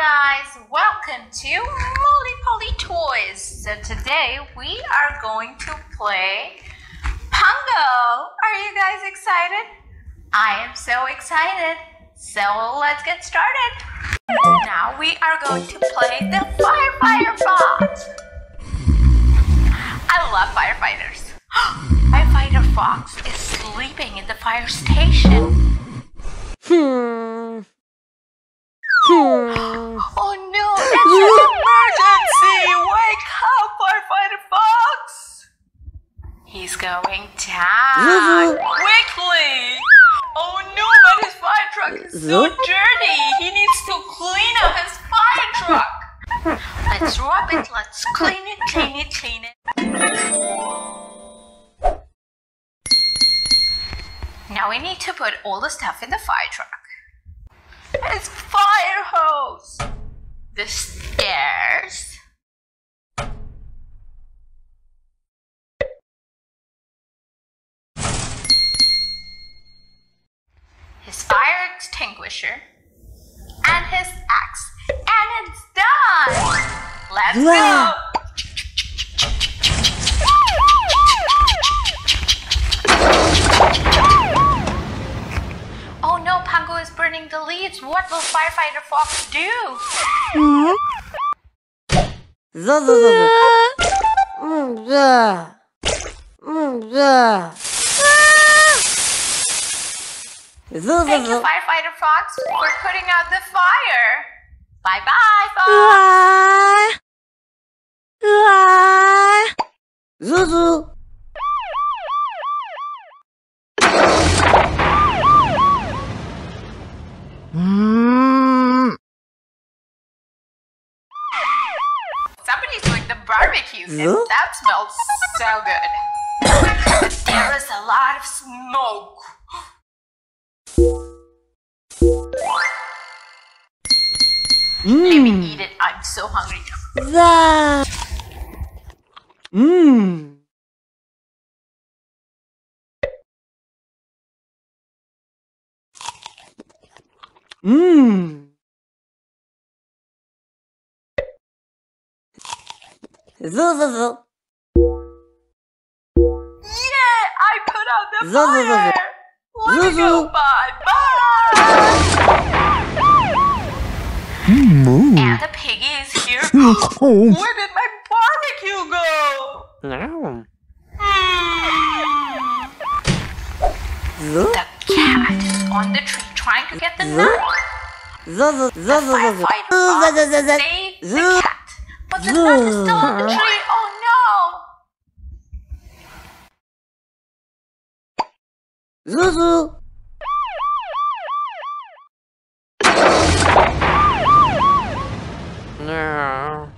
guys, welcome to Molly Polly Toys. So today we are going to play Pango. Are you guys excited? I am so excited. So let's get started. Now we are going to play the Firefighter Fox. I love firefighters. Firefighter Fox is sleeping in the fire station. Hmm. Oh no, it's an emergency! Wake up, Firefighter Fox! He's going down. Quickly! Oh no, but his fire truck is so dirty. He needs to clean up his fire truck. Let's rub it, let's clean it, clean it, clean it. Now we need to put all the stuff in the fire truck. His fire hose. The stairs. His fire extinguisher. And his axe. And it's done! Let's go! Pango is burning the leaves. What will Firefighter Fox do? Mm, za. Za. Zo, zo, Thank you. Firefighter Fox, for putting out the fire. Bye bye, Fox. Zuzu. Mm. Somebody's doing the barbecue, and Huh? that smells so good. there is a lot of smoke. Let me Mm. eat it. I'm so hungry. Za. Mm. Mm. Zo, zo, zo. Yeah, I put out the Zo, zo, zo, zo. fire. Let me Zo, go. zo. Bye bye. Moo. And the piggy is here. Oh. Where did my barbecue go? No. Zo, The cat is on the tree trying to get the nut. zo. Firefighter Zo, Fox zo, zo, zo. saved the cat. But the nut is still on the tree. Oh no! Zuzu. No.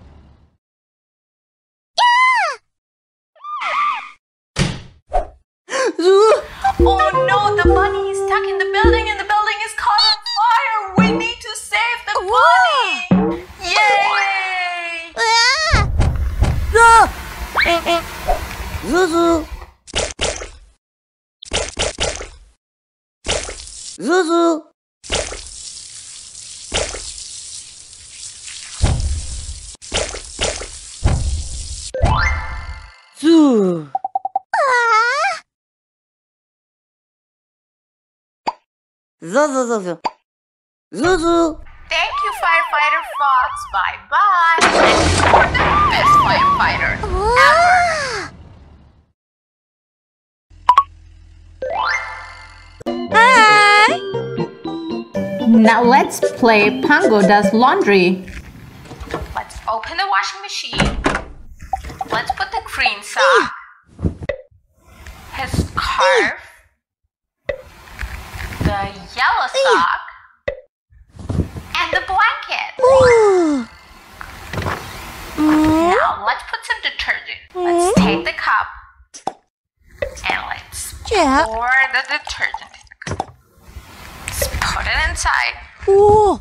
Zuzu. Oh no, the bunny is stuck in the building and to save the bunny. Yay! Ah! Zuzu. Zuzu. Zu. Zo, zo, zo, zo. Zuzu. Thank you, Firefighter Fox. Bye bye. And you're the best firefighter ever. Hi. Now let's play Pango does laundry. Let's open the washing machine. Let's put the green sock, his scarf, the yellow sock, and the blanket. Mm. Now let's put some detergent. Let's mm. take the cup and let's Yeah. pour the detergent in the cup. Let's put it inside. Oh.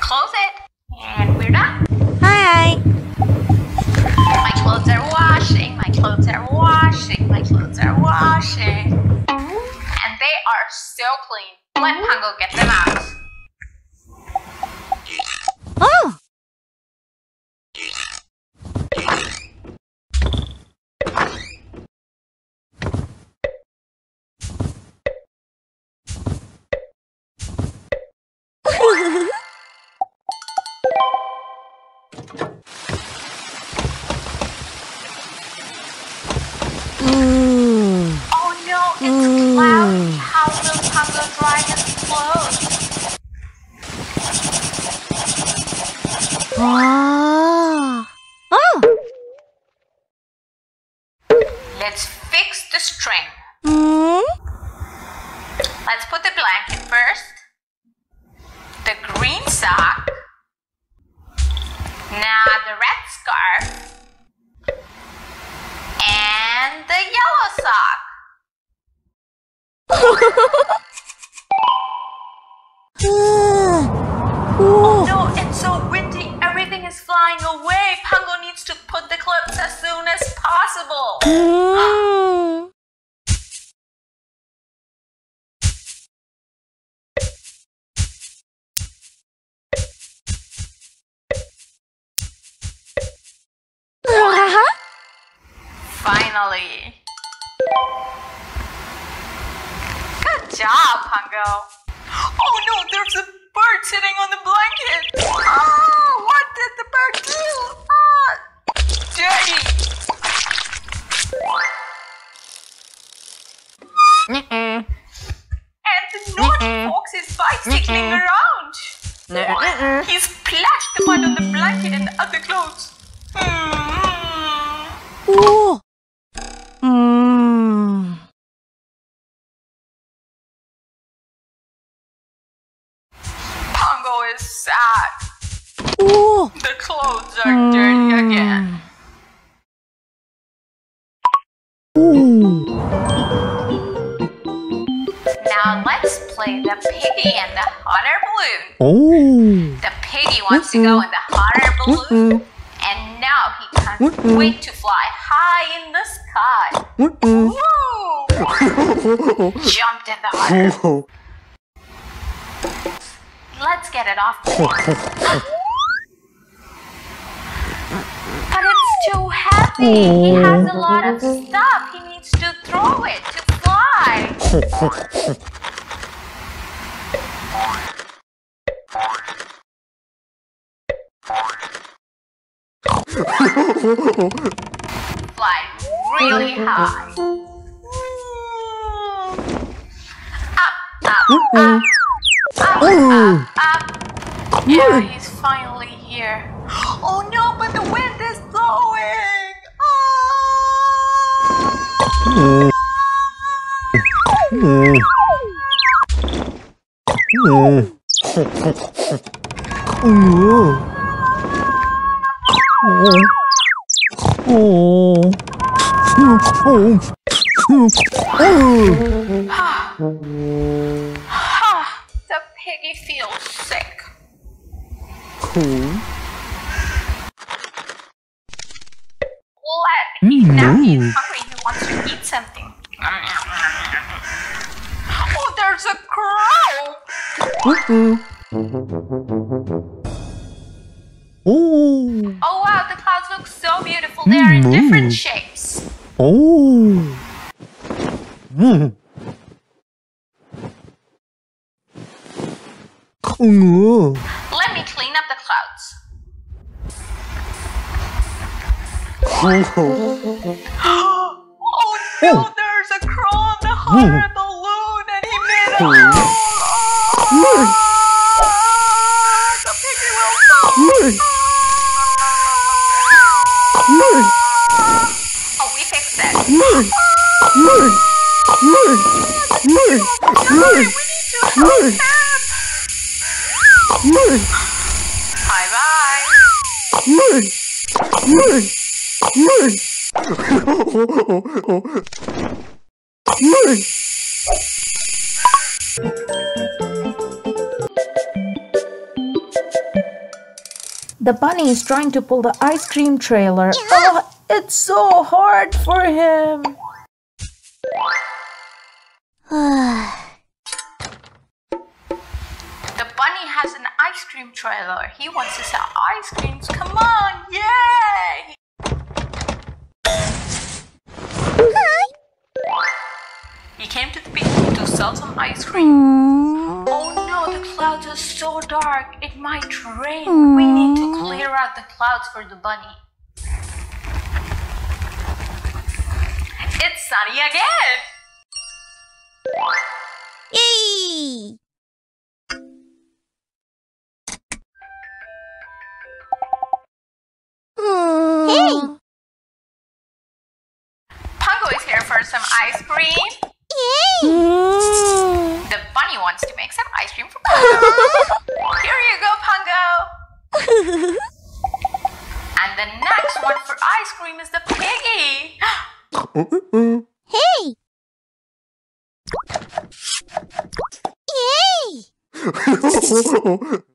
Close it. And we're done. Hi. My clothes are washing, my clothes are washing, my clothes are washing. So clean. Let Pango get them out. Oh! Ah! He's splashed the mud on the blanket and the other clothes. Now let's play the piggy and the hot air balloon. Oh. The piggy wants to go in the hot air balloon, and now he can't wait to fly high in the sky. Jumped in the hot air. Oh. Let's get it off. But it's too heavy. He has a lot of stuff. He to throw it to fly. Fly really high. Up, up, up. Up, up, mm. up. Yeah, he's finally here. Oh no, but the wind is blowing. Oh. Mm. Mm. Oh. Oh. Oh. Ah, the piggy feels sick. Let him now he's Mm. hungry. He wants to eat something. Oh, there's a crow. Oh. Oh wow, the clouds look so beautiful. They are in different Mm. shapes. Oh. Mm. Oh. Let me clean up the clouds. Oh. Oh there's a crow on the hot air balloon and he made a The bunny is trying to pull the ice cream trailer. Oh, it's so hard for him. The bunny has an ice cream trailer. He wants to sell ice creams. Come on, yay! Hi. He came to the beach to sell some ice cream. The clouds are so dark. It might rain. We need to clear out the clouds for the bunny. It's sunny again. Yay! Hey! Pango is here for some ice cream. Yay! The bunny wants to make some for ice cream is the piggy. Hey! Yay!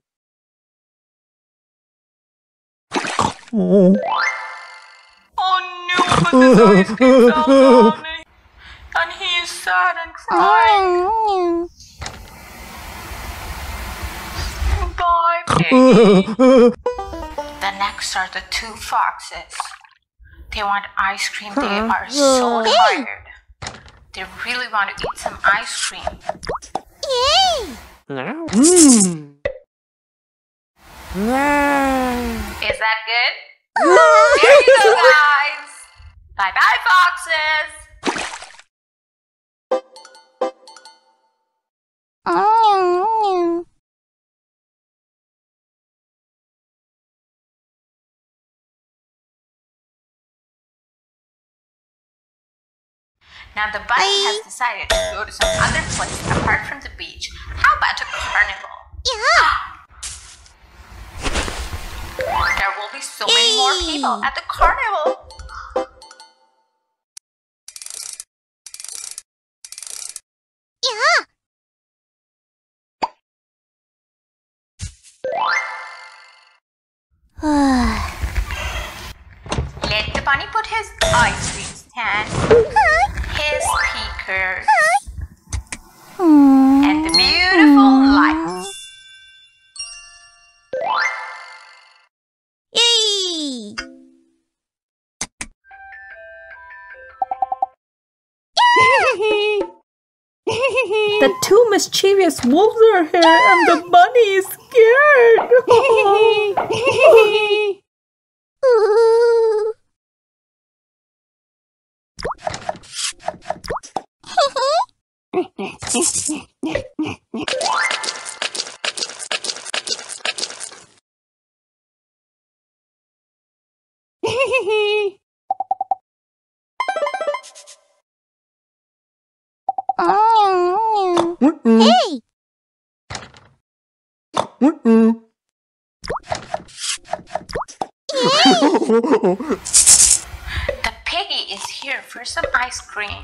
Oh. No, but this ice cream fell down. And he is sad and crying. Bye, piggy. The next are the two foxes. They want ice cream. They are so tired. They really want to eat some ice cream. Yay! Mm. Is that good? There you go, guys. Bye bye, foxes. Now the bunny has decided to go to some other place apart from the beach. How about a carnival? Yeah! There will be so many more people at the carnival. Yeah! Let the bunny put his ice cream stand, his speakers, and the beautiful lights. Yay! The two mischievous wolves are here and the bunny is scared. Ooh. Mm-mm. Hey! The piggy is here for some ice cream.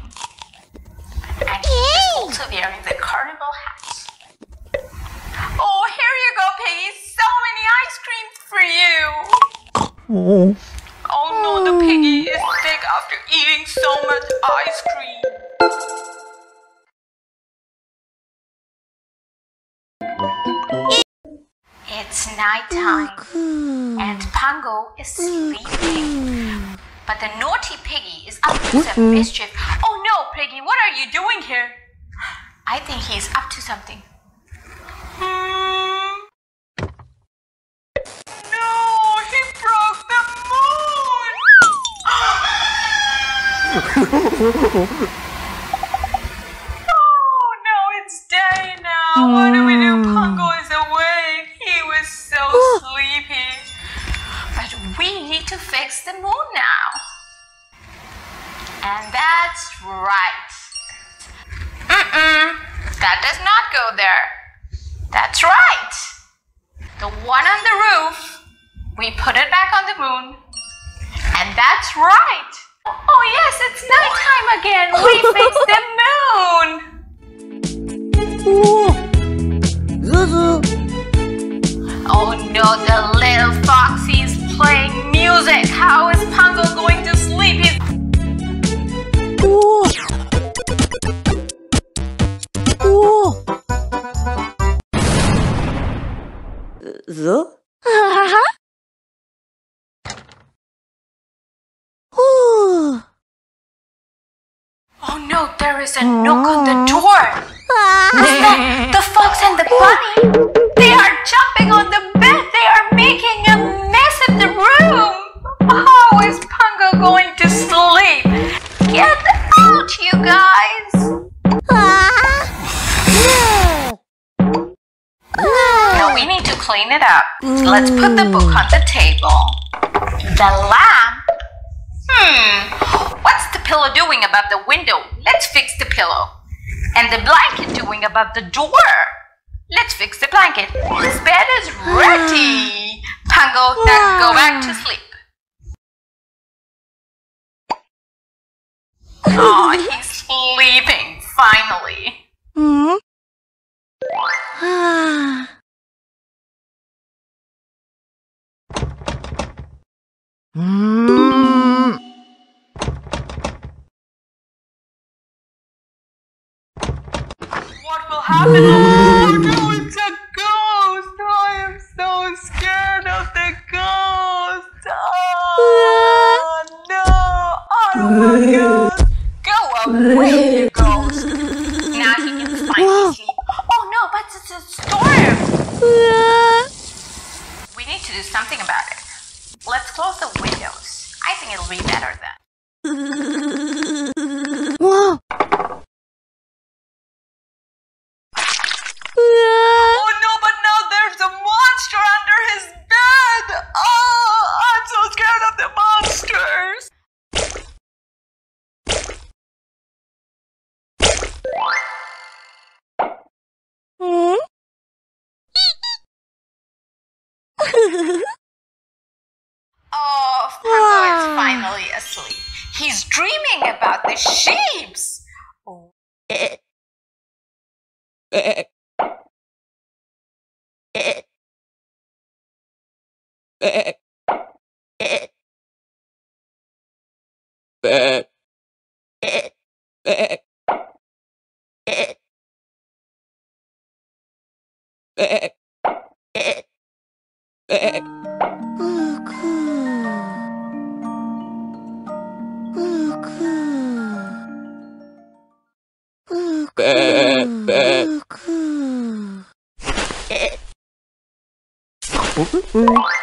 Also wearing the carnival hat. Oh, here you go, piggy. So many ice cream for you. Oh. Oh no, the piggy is sick after eating so much ice cream. It's nighttime and Pango is sleeping. But the naughty piggy is up to some mischief. Oh no, piggy, what are you doing here? I think he's up to something. No, he broke the moon. Oh no, it's day now. What do we do? Mm. Pango is awake. He was so oh. sleepy. But we need to fix the moon now. And that's right. Mm-mm. That does not go there. That's right. The one on the roof, we put it back on the moon. And that's right. Oh yes, it's nighttime again. We fixed the moon. Oh no, the little foxy's playing music. How is Pango going to sleep? He's Z? Ooh. Oh no, there is a knock on the door. The fox and the bunny, they are jumping on the bed. They are making a mess in the room. How is Pango going to sleep? Get out, you guys. We need to clean it up. Let's put the book on the table. The lamp. Hmm. What's the pillow doing above the window? Let's fix the pillow. And the blanket doing above the door? Let's fix the blanket. His bed is ready. Pango, now go back to sleep. Oh, he's sleeping, finally. Hmm? What will happen? Oh no, it's a ghost! Oh, I am so scared of the ghost! Oh no! I don't want ghosts! Go away, Oh, Pango is ah. finally asleep. He's dreaming about the sheeps! Oh, えうくうっ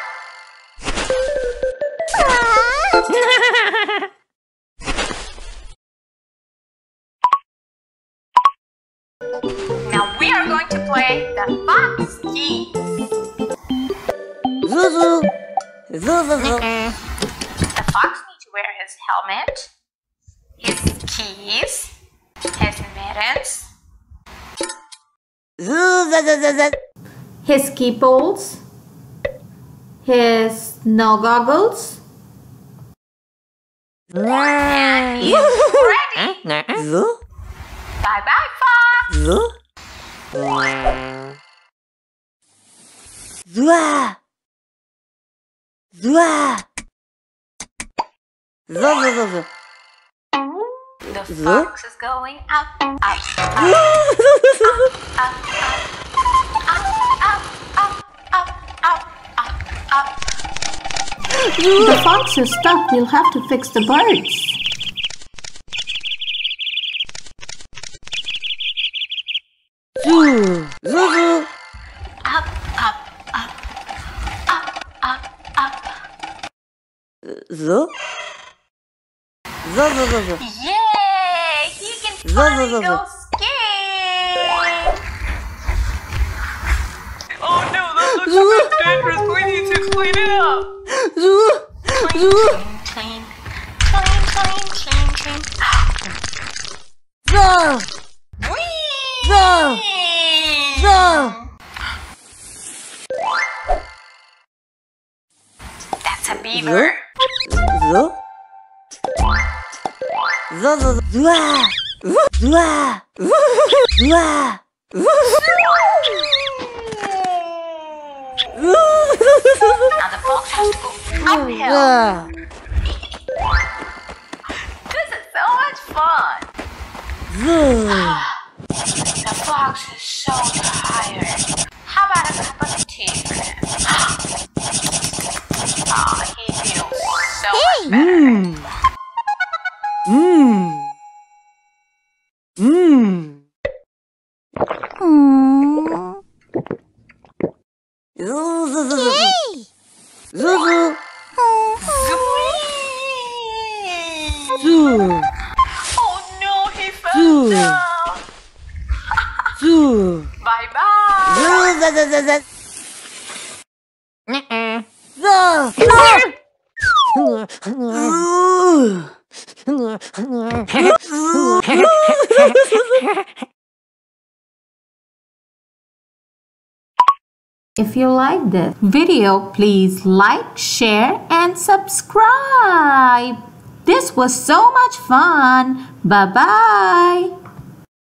The fox needs to wear his helmet, his keys, his mittens, His ski poles, his snow goggles, and he's ready. Bye bye, fox. Zu. Zua. Zua. Zu, zu, zu, zu. The Zu? fox is going up, up, up, up, up, up, up, up, up, up, up. The fox is stuck. We'll have to fix the birds. Zu. Zuzu. Up, up, up, up, up, up. Zu. Zu, zu, zu, zu. Yay! He can Zo, zo, finally zo, zo. go skiing! Oh no, that looks a bit dangerous. We need to clean it up. Zu. Zu. Clean, clean, clean, clean, clean, clean. Zu. Whee! Zo. Zo. That's a beaver. Zu. Now the fox has to go uphill. this is so much fun. the fox is so tired. How about a cup of tea for him? oh, he feels so much better. Mm. Mmm. Mmm. Yay! Zuzu. Zoo. Oh no, he fell Zoo. down. Zoo. Bye bye. Zoo. Zoo. Zoo. Zoo. Zoo. If you like this video, please like, share, and subscribe. This was so much fun. Bye bye.